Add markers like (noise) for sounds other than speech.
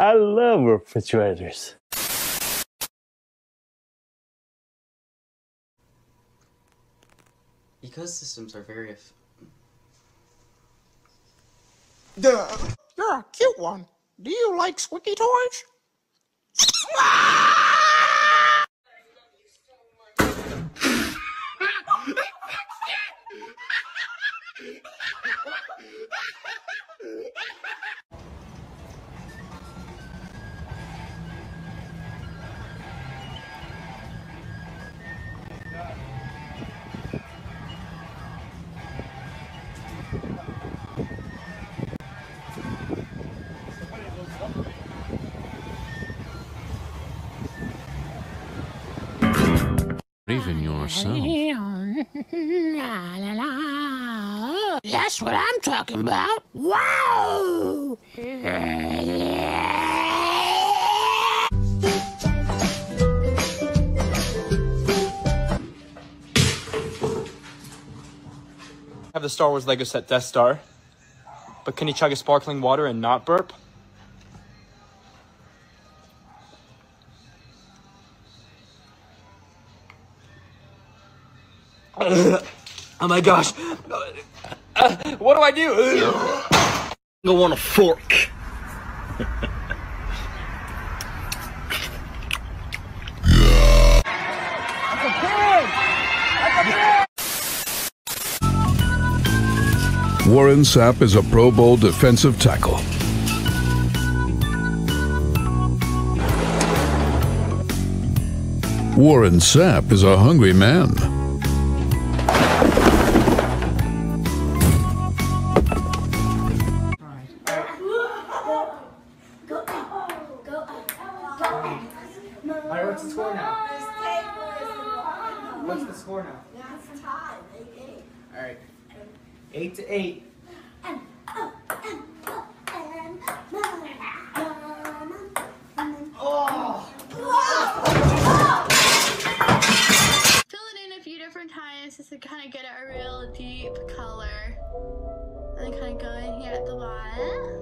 I love refrigerators. Ecosystems are very. Eff- Duh. You're a cute one. Do you like squeaky toys? Even yourself. (laughs) That's what I'm talking about. Wow! have the Star Wars Lego set Death Star. But can you chug a sparkling water and not burp? Oh my gosh. Uh, what do I do? Go on a fork. Warren Sapp is a Pro Bowl defensive tackle. Warren Sapp is a hungry man. Alright, what's the score now? What's the score now? That's Alright. Eight to eight. Fill it in a few different times just to kind of get a real deep color. And then kind of go in here at the bottom.